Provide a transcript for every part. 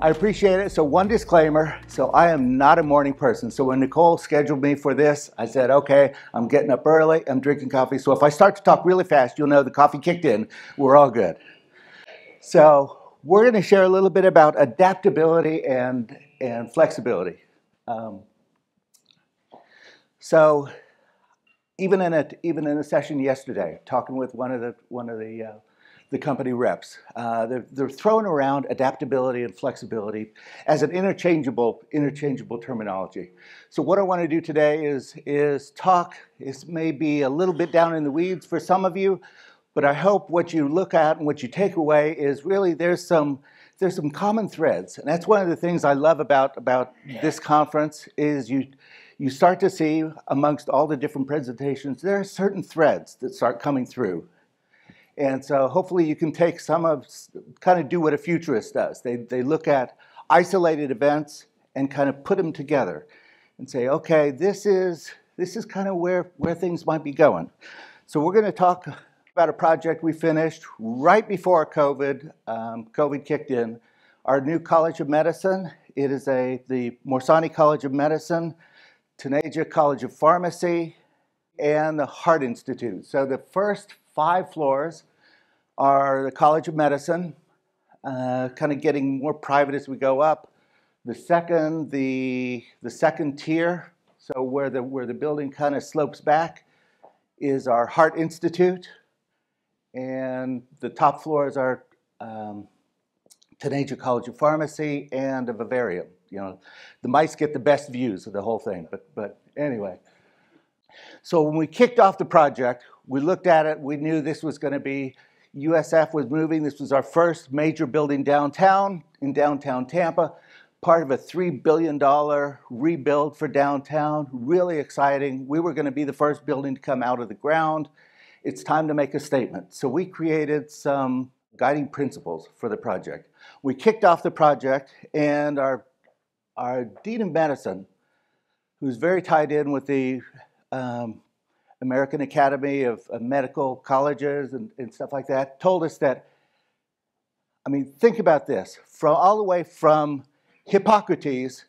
I appreciate it. So, one disclaimer so, I am not a morning person. So, when Nicole scheduled me for this, I said, okay, I'm getting up early, I'm drinking coffee. So, if I start to talk really fast, you'll know the coffee kicked in. We're all good. So, we're going to share a little bit about adaptability and, and flexibility. Um, so, even in a even in a session yesterday, talking with one of the one of the uh, the company reps. Uh, they're, they're throwing around adaptability and flexibility as an interchangeable, interchangeable terminology. So what I want to do today is, is talk, this may be a little bit down in the weeds for some of you, but I hope what you look at and what you take away is really there's some, there's some common threads. And that's one of the things I love about, about this conference is you, you start to see amongst all the different presentations, there are certain threads that start coming through. And so hopefully you can take some of, kind of do what a futurist does. They, they look at isolated events and kind of put them together and say, okay, this is, this is kind of where, where things might be going. So we're going to talk about a project we finished right before COVID, um, COVID kicked in. Our new College of Medicine, it is a, the Morsani College of Medicine, Taneja College of Pharmacy, and the Heart Institute. So the first five floors are the College of Medicine, uh, kind of getting more private as we go up. The second, the, the second tier, so where the, where the building kind of slopes back, is our Heart Institute. And the top floor is our um, College of Pharmacy and a vivarium. You know, the mice get the best views of the whole thing, but, but anyway. So when we kicked off the project, we looked at it, we knew this was going to be USF was moving. This was our first major building downtown in downtown Tampa, part of a $3 billion rebuild for downtown. Really exciting. We were going to be the first building to come out of the ground. It's time to make a statement. So we created some guiding principles for the project. We kicked off the project, and our, our Dean of Medicine, who's very tied in with the um, American Academy of, of Medical Colleges and, and stuff like that, told us that, I mean, think about this, from all the way from Hippocrates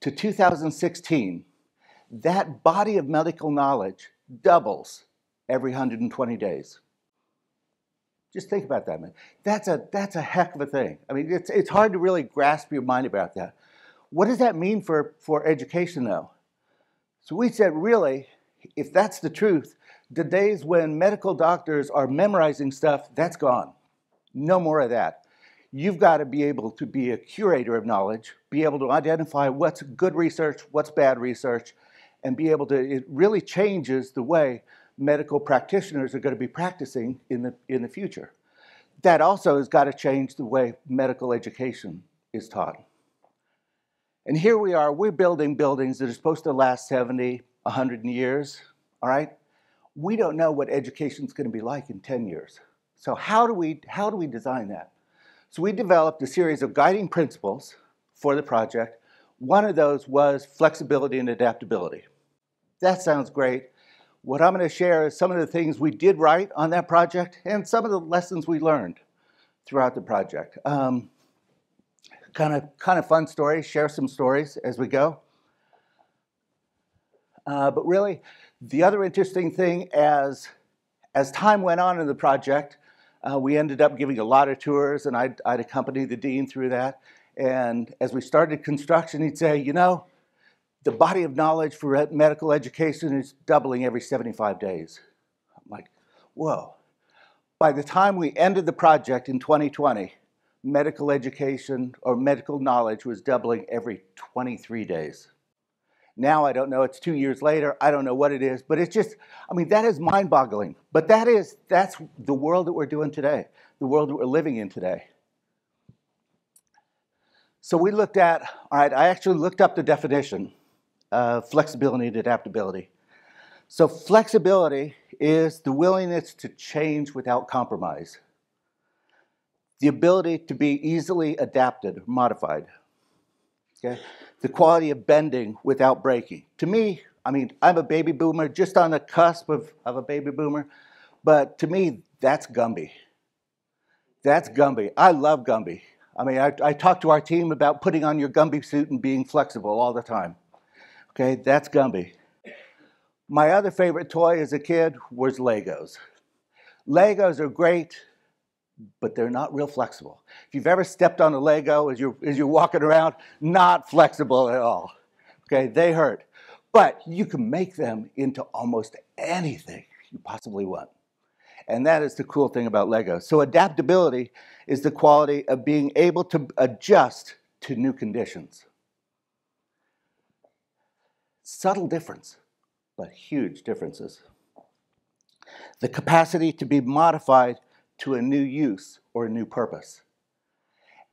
to 2016, that body of medical knowledge doubles every 120 days. Just think about that, man. That's a, that's a heck of a thing. I mean, it's, it's hard to really grasp your mind about that. What does that mean for, for education, though? So we said, really, if that's the truth, the days when medical doctors are memorizing stuff, that's gone. No more of that. You've got to be able to be a curator of knowledge, be able to identify what's good research, what's bad research, and be able to, it really changes the way medical practitioners are going to be practicing in the, in the future. That also has got to change the way medical education is taught. And here we are, we're building buildings that are supposed to last 70, 100 years, all right? We don't know what education is going to be like in 10 years. So how do we how do we design that? So we developed a series of guiding principles for the project. One of those was flexibility and adaptability. That sounds great. What I'm going to share is some of the things we did right on that project and some of the lessons we learned throughout the project. Um, kind of kind of fun stories. Share some stories as we go. Uh, but really, the other interesting thing as, as time went on in the project, uh, we ended up giving a lot of tours, and I'd, I'd accompany the dean through that. And as we started construction, he'd say, you know, the body of knowledge for medical education is doubling every 75 days. I'm like, whoa. By the time we ended the project in 2020, medical education or medical knowledge was doubling every 23 days. Now I don't know, it's two years later, I don't know what it is, but it's just, I mean, that is mind boggling. But that is, that's the world that we're doing today, the world that we're living in today. So we looked at, all right, I actually looked up the definition of flexibility and adaptability. So flexibility is the willingness to change without compromise, the ability to be easily adapted, modified. Okay? The quality of bending without breaking. To me, I mean, I'm a baby boomer, just on the cusp of, of a baby boomer, but to me, that's Gumby. That's Gumby. I love Gumby. I mean, I, I talk to our team about putting on your Gumby suit and being flexible all the time. Okay, that's Gumby. My other favorite toy as a kid was Legos. Legos are great, but they're not real flexible. If you've ever stepped on a Lego as you're, as you're walking around, not flexible at all. Okay, they hurt. But you can make them into almost anything you possibly want. And that is the cool thing about Lego. So adaptability is the quality of being able to adjust to new conditions. Subtle difference, but huge differences. The capacity to be modified to a new use or a new purpose.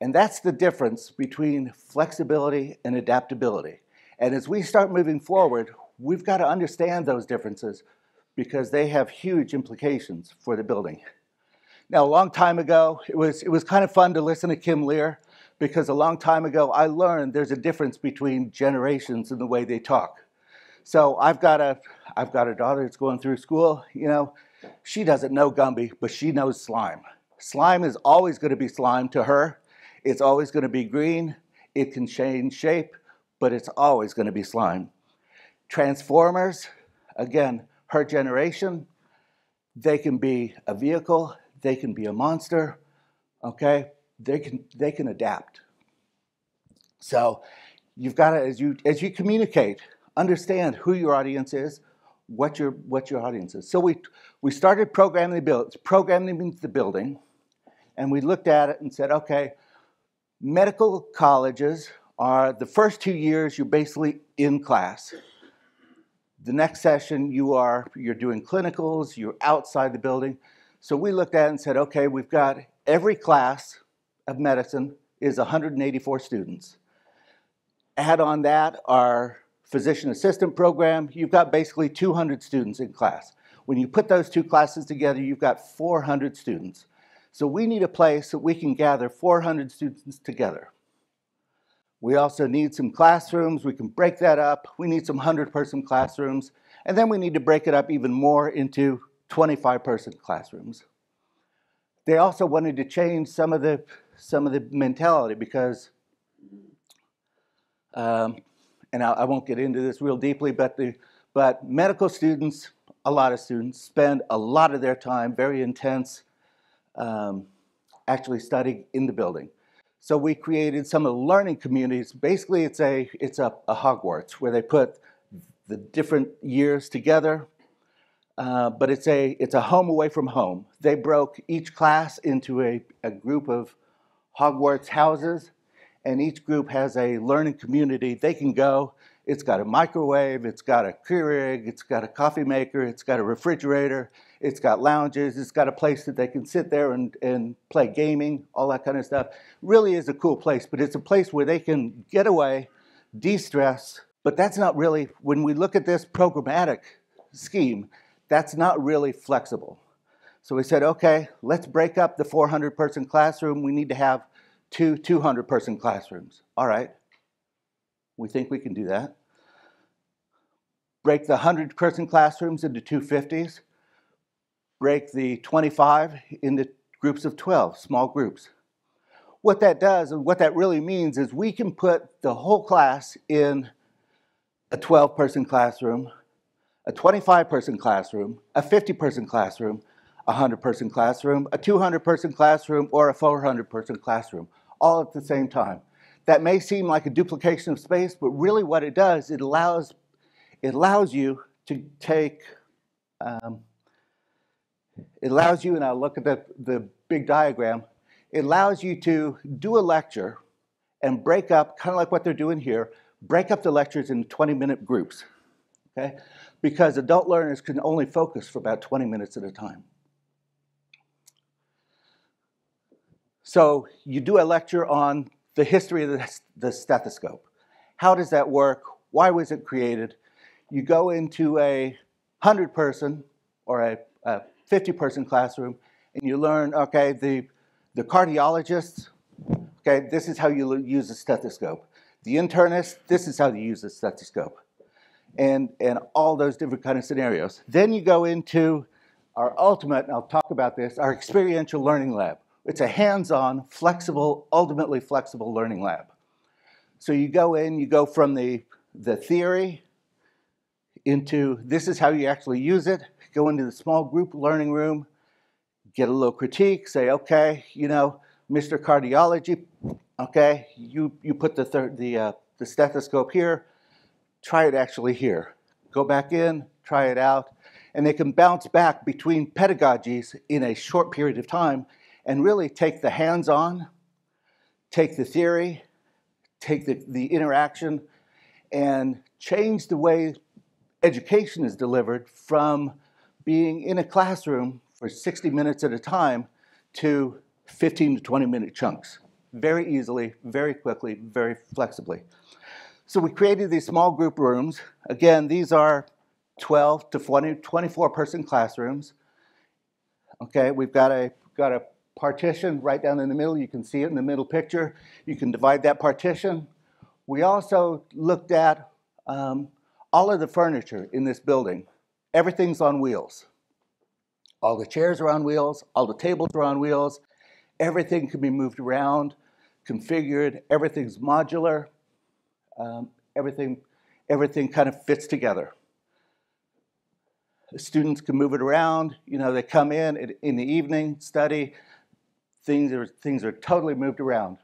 And that's the difference between flexibility and adaptability. And as we start moving forward, we've got to understand those differences because they have huge implications for the building. Now, a long time ago, it was, it was kind of fun to listen to Kim Lear because a long time ago, I learned there's a difference between generations in the way they talk. So I've got a, I've got a daughter that's going through school, you know, she doesn't know Gumby, but she knows slime. Slime is always going to be slime to her. It's always going to be green. It can change shape, but it's always going to be slime. Transformers, again, her generation, they can be a vehicle, they can be a monster, okay? They can, they can adapt. So you've got to, as you, as you communicate, understand who your audience is, what your, what your audience is. So we, we started programming the, build, programming the building, and we looked at it and said, okay, medical colleges are the first two years you're basically in class. The next session you are you're doing clinicals, you're outside the building. So we looked at it and said, okay, we've got every class of medicine is 184 students. Add on that our physician assistant program, you've got basically 200 students in class. When you put those two classes together, you've got 400 students. So we need a place that we can gather 400 students together. We also need some classrooms. We can break that up. We need some 100 person classrooms. And then we need to break it up even more into 25 person classrooms. They also wanted to change some of the, some of the mentality because, um, and I, I won't get into this real deeply, but, the, but medical students, a lot of students, spend a lot of their time, very intense, um, actually studying in the building. So we created some of the learning communities. Basically, it's a, it's a, a Hogwarts where they put the different years together uh, but it's a, it's a home away from home. They broke each class into a, a group of Hogwarts houses, and each group has a learning community. They can go, it's got a microwave, it's got a Keurig, it's got a coffee maker, it's got a refrigerator, it's got lounges, it's got a place that they can sit there and, and play gaming, all that kind of stuff. Really is a cool place, but it's a place where they can get away, de stress. But that's not really, when we look at this programmatic scheme, that's not really flexible. So we said, okay, let's break up the 400 person classroom. We need to have two 200 person classrooms. All right, we think we can do that. Break the 100 person classrooms into 250s. Break the 25 into groups of 12, small groups. What that does and what that really means is we can put the whole class in a 12 person classroom a 25 person classroom, a 50 person classroom, a 100 person classroom, a 200 person classroom, or a 400 person classroom, all at the same time. That may seem like a duplication of space, but really what it does, it allows, it allows you to take, um, it allows you, and I'll look at the, the big diagram, it allows you to do a lecture and break up, kind of like what they're doing here, break up the lectures in 20 minute groups. Okay? because adult learners can only focus for about 20 minutes at a time. So you do a lecture on the history of the, the stethoscope. How does that work? Why was it created? You go into a 100 person or a, a 50 person classroom and you learn, okay, the, the cardiologists, okay, this is how you use a stethoscope. The internist, this is how you use a stethoscope and, and all those different kind of scenarios. Then you go into our ultimate, and I'll talk about this, our experiential learning lab. It's a hands-on, flexible, ultimately flexible learning lab. So you go in, you go from the, the theory into this is how you actually use it, go into the small group learning room, get a little critique, say, okay, you know, Mr. Cardiology, okay, you, you put the, the, uh, the stethoscope here, try it actually here. Go back in, try it out, and they can bounce back between pedagogies in a short period of time and really take the hands-on, take the theory, take the, the interaction, and change the way education is delivered from being in a classroom for 60 minutes at a time to 15 to 20 minute chunks. Very easily, very quickly, very flexibly. So we created these small group rooms. Again, these are 12 to 20, 24 person classrooms. Okay, we've got a, got a partition right down in the middle. You can see it in the middle picture. You can divide that partition. We also looked at um, all of the furniture in this building. Everything's on wheels. All the chairs are on wheels, all the tables are on wheels. Everything can be moved around, configured, everything's modular. Um, everything, everything kind of fits together. The students can move it around. You know, they come in in the evening, study. Things are, things are totally moved around.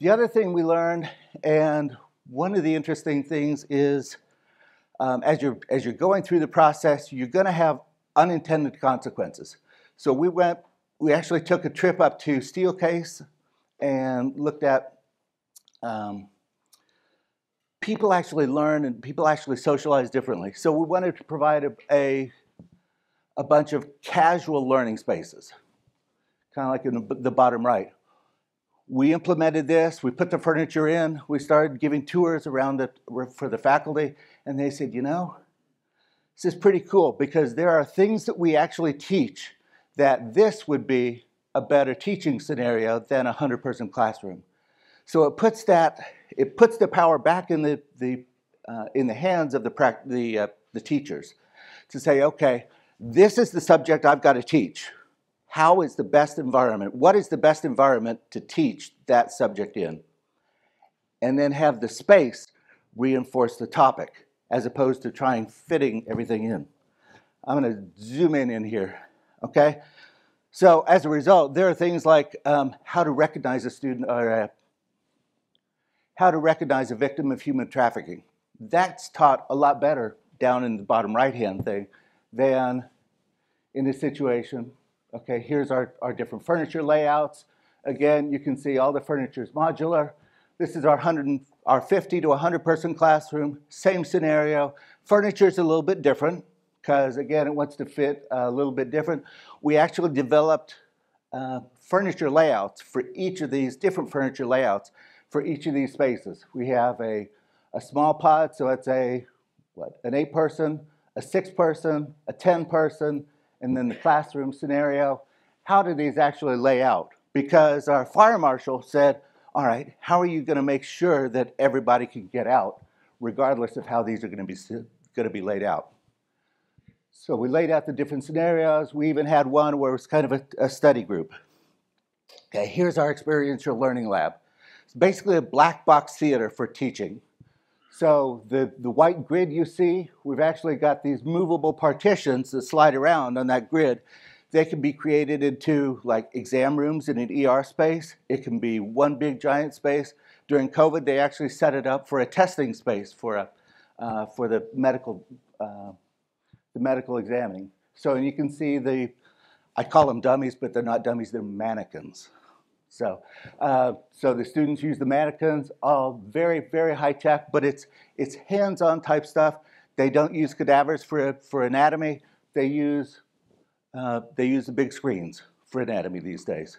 The other thing we learned, and one of the interesting things is um, as, you're, as you're going through the process, you're going to have unintended consequences. So we went, we actually took a trip up to Steelcase and looked at um, people actually learn and people actually socialize differently. So we wanted to provide a, a, a bunch of casual learning spaces, kind of like in the, bottom right. We implemented this, we put the furniture in, we started giving tours around it for the faculty, and they said, you know, this is pretty cool because there are things that we actually teach that this would be a better teaching scenario than a 100 person classroom. So it puts that, it puts the power back in the, the, uh, in the hands of the, the, uh, the teachers to say, okay, this is the subject I've got to teach. How is the best environment? What is the best environment to teach that subject in? And then have the space reinforce the topic as opposed to trying fitting everything in. I'm going to zoom in in here, okay? So as a result, there are things like um, how to recognize a student or a, how to recognize a victim of human trafficking. That's taught a lot better down in the bottom right-hand thing than in this situation. Okay, here's our, our different furniture layouts. Again, you can see all the furniture is modular. This is our 100, our 50 to 100 person classroom, same scenario. Furniture is a little bit different because again, it wants to fit a little bit different. We actually developed uh, furniture layouts for each of these different furniture layouts for each of these spaces. We have a, a small pod, so it's a what an eight person, a six person, a 10 person, and then the classroom scenario. How do these actually lay out? Because our fire marshal said, all right, how are you going to make sure that everybody can get out, regardless of how these are going to be, going to be laid out? So we laid out the different scenarios. We even had one where it was kind of a, a study group. Okay, here's our experiential learning lab. It's basically a black box theater for teaching. So the, the white grid you see, we've actually got these movable partitions that slide around on that grid they can be created into like exam rooms in an ER space. It can be one big giant space. During COVID, they actually set it up for a testing space for a uh, for the medical uh, the medical examining. So you can see the I call them dummies, but they're not dummies; they're mannequins. So, uh, so the students use the mannequins, all very, very high tech, but it's it's hands-on type stuff. They don't use cadavers for for anatomy. They use uh, they use the big screens for anatomy these days.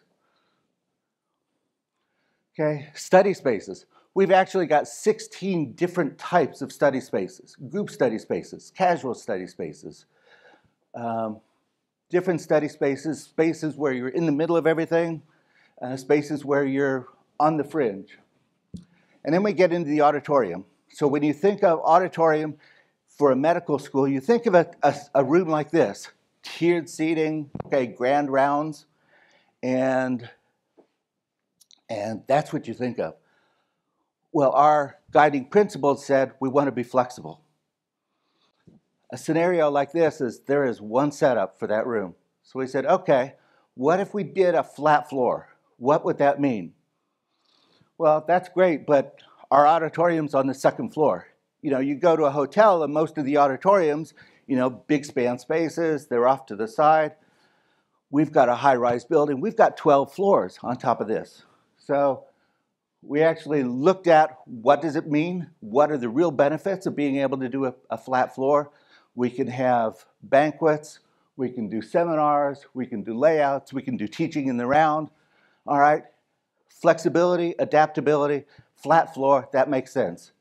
Okay, study spaces. We've actually got 16 different types of study spaces, group study spaces, casual study spaces, um, different study spaces, spaces where you're in the middle of everything, uh, spaces where you're on the fringe. And then we get into the auditorium. So when you think of auditorium for a medical school, you think of a, a, a room like this tiered seating, okay, grand rounds. and and that's what you think of. Well, our guiding principle said we want to be flexible. A scenario like this is there is one setup for that room. So we said, okay, what if we did a flat floor? What would that mean? Well, that's great, but our auditorium's on the second floor. You know, you go to a hotel and most of the auditoriums, you know, big span spaces, they're off to the side. We've got a high rise building, we've got 12 floors on top of this. So we actually looked at what does it mean? What are the real benefits of being able to do a, a flat floor? We can have banquets, we can do seminars, we can do layouts, we can do teaching in the round. All right? Flexibility, adaptability, flat floor, that makes sense.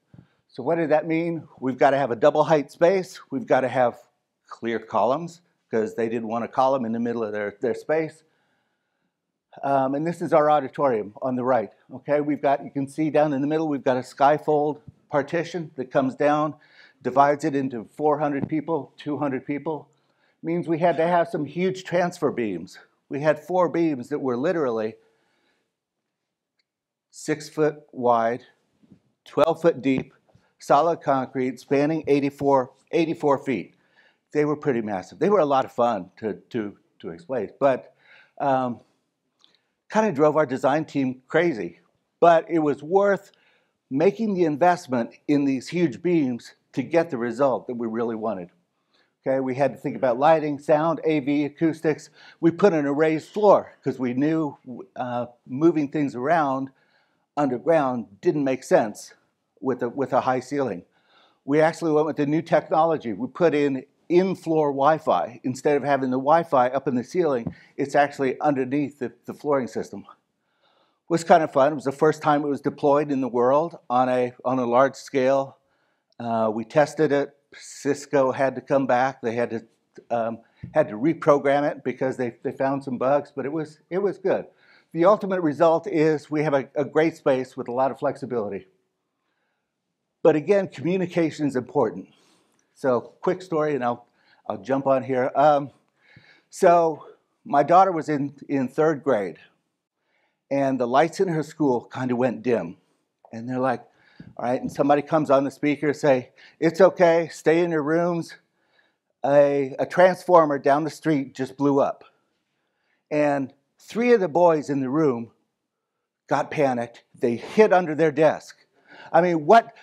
So what did that mean? We've got to have a double height space. We've got to have clear columns because they didn't want a column in the middle of their, their space. Um, and this is our auditorium on the right. Okay, we've got, you can see down in the middle, we've got a skyfold partition that comes down, divides it into 400 people, 200 people. Means we had to have some huge transfer beams. We had four beams that were literally six foot wide, 12 foot deep, solid concrete, spanning 84, 84 feet. They were pretty massive. They were a lot of fun to, to, to explain, but um, kind of drove our design team crazy. But it was worth making the investment in these huge beams to get the result that we really wanted. Okay, we had to think about lighting, sound, AV, acoustics. We put in a raised floor because we knew uh, moving things around underground didn't make sense with a, with a high ceiling. We actually went with the new technology. We put in in-floor Wi-Fi. Instead of having the Wi-Fi up in the ceiling, it's actually underneath the, the flooring system. It was kind of fun. It was the first time it was deployed in the world on a, on a large scale. Uh, we tested it. Cisco had to come back. They had to, um, had to reprogram it because they, they found some bugs, but it was, it was good. The ultimate result is we have a, a great space with a lot of flexibility. But again, communication is important. So, quick story, and I'll, I'll jump on here. Um, so, my daughter was in, in third grade, and the lights in her school kind of went dim. And they're like, all right, and somebody comes on the speaker and say, it's okay, stay in your rooms. A, a transformer down the street just blew up. And three of the boys in the room got panicked. They hid under their desk. I mean, what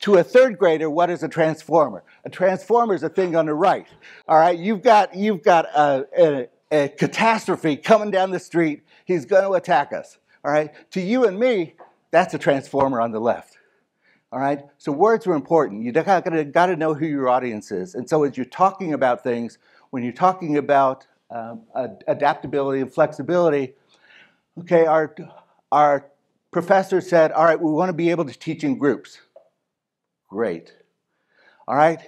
to a third grader, what is a transformer? A transformer is a thing on the right. All right, you've got you've got a, a, a catastrophe coming down the street. He's going to attack us. All right, to you and me, that's a transformer on the left. All right, so words are important. You got to got to know who your audience is, and so as you're talking about things, when you're talking about um, adaptability and flexibility, okay, our our professor said, all right, we want to be able to teach in groups. Great. All right?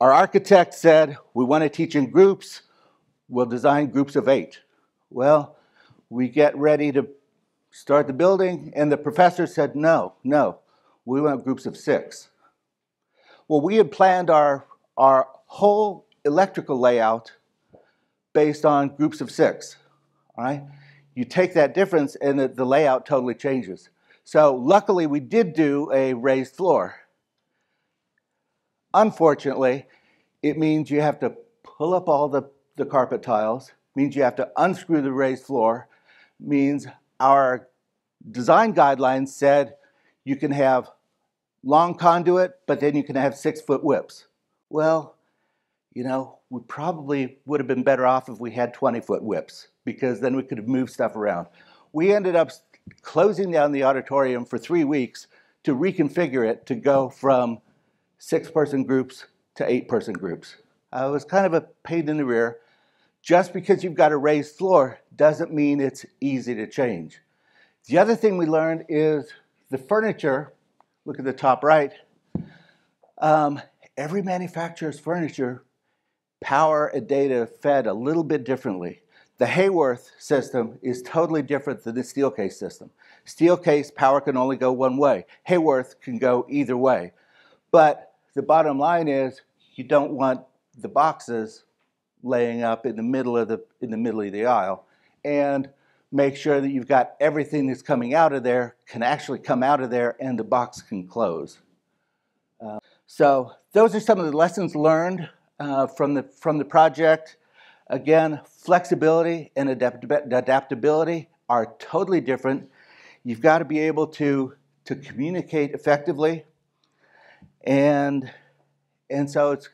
Our architect said, we want to teach in groups. We'll design groups of eight. Well, we get ready to start the building, and the professor said, no, no, we want groups of six. Well, we had planned our, our whole electrical layout based on groups of six. All right? You take that difference, and the, the layout totally changes. So luckily, we did do a raised floor. Unfortunately, it means you have to pull up all the, the carpet tiles, means you have to unscrew the raised floor, means our design guidelines said you can have long conduit, but then you can have six foot whips. Well, you know, we probably would have been better off if we had 20 foot whips because then we could have moved stuff around. We ended up closing down the auditorium for three weeks to reconfigure it to go from six person groups to eight person groups. Uh, it was kind of a pain in the rear. Just because you've got a raised floor doesn't mean it's easy to change. The other thing we learned is the furniture, look at the top right, um, every manufacturer's furniture, power and data fed a little bit differently. The Haworth system is totally different than the Steelcase system. Steelcase power can only go one way. Haworth can go either way. But the bottom line is you don't want the boxes laying up in the middle of the in the middle of the aisle and make sure that you've got everything that's coming out of there can actually come out of there and the box can close. Uh, so those are some of the lessons learned uh, from, the, from the project. Again, flexibility and adapt- adaptability are totally different. You've got to be able to, to communicate effectively. And, and so it's,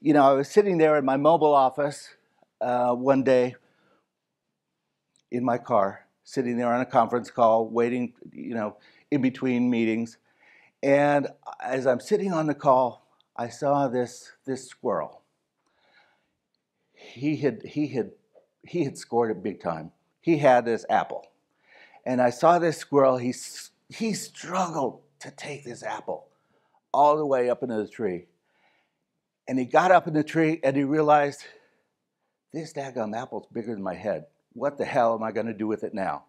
you know, I was sitting there in my mobile office uh, one day in my car, sitting there on a conference call, waiting, you know, in between meetings. And as I'm sitting on the call, I saw this, this squirrel. He had, he, had, he had scored it big time. He had this apple. And I saw this squirrel, he, he struggled to take this apple all the way up into the tree. And he got up in the tree and he realized this daggum apple's bigger than my head. What the hell am I going to do with it now?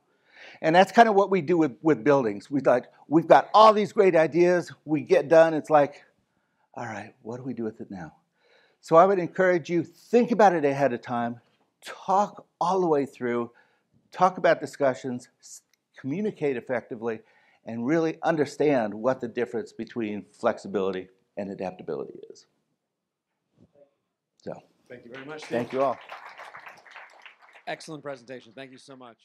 And that's kind of what we do with, with buildings. We like we've got all these great ideas. We get done. It's like, all right, what do we do with it now? So I would encourage you think about it ahead of time. Talk all the way through. Talk about discussions. Communicate effectively, and really understand what the difference between flexibility and adaptability is. So, Thank you very much. Steve. thank you all. Excellent presentation. Thank you so much.